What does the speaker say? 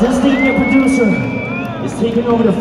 This your producer, is taking over the